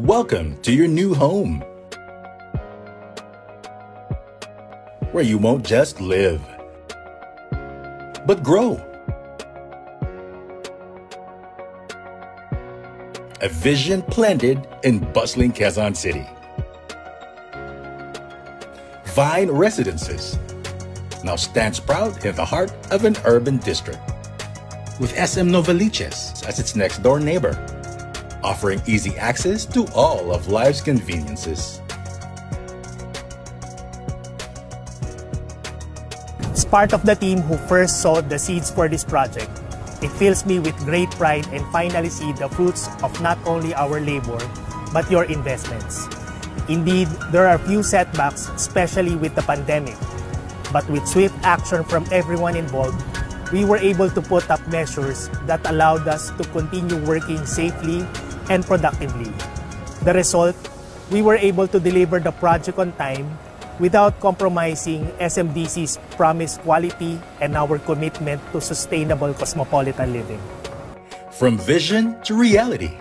Welcome to your new home, where you won't just live, but grow. A vision planted in bustling Quezon City. Vine Residences now stands proud in the heart of an urban district, with SM Novaliches as its next door neighbor offering easy access to all of life's conveniences. As part of the team who first sowed the seeds for this project, it fills me with great pride and finally see the fruits of not only our labor, but your investments. Indeed, there are few setbacks, especially with the pandemic. But with swift action from everyone involved, we were able to put up measures that allowed us to continue working safely and productively. The result, we were able to deliver the project on time without compromising SMDC's promised quality and our commitment to sustainable cosmopolitan living. From vision to reality.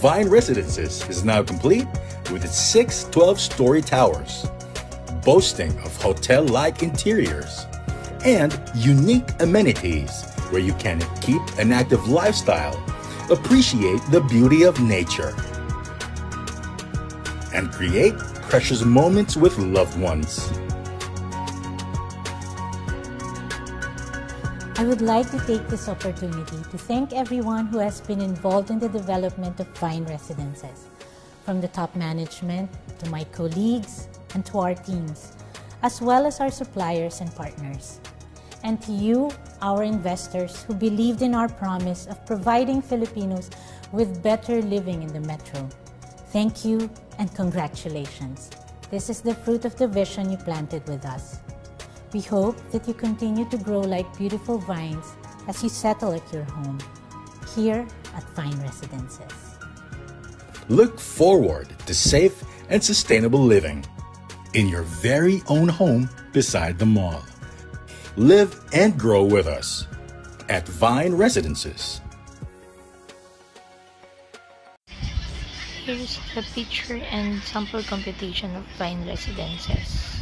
Vine Residences is now complete with its six 12 story towers, boasting of hotel like interiors and unique amenities where you can keep an active lifestyle, appreciate the beauty of nature, and create precious moments with loved ones. I would like to take this opportunity to thank everyone who has been involved in the development of Vine Residences, from the top management to my colleagues and to our teams, as well as our suppliers and partners. And to you, our investors who believed in our promise of providing Filipinos with better living in the metro. Thank you and congratulations. This is the fruit of the vision you planted with us. We hope that you continue to grow like beautiful vines as you settle at your home, here at Vine Residences. Look forward to safe and sustainable living in your very own home beside the mall. Live and grow with us at Vine Residences. Here's a picture and sample computation of Vine Residences.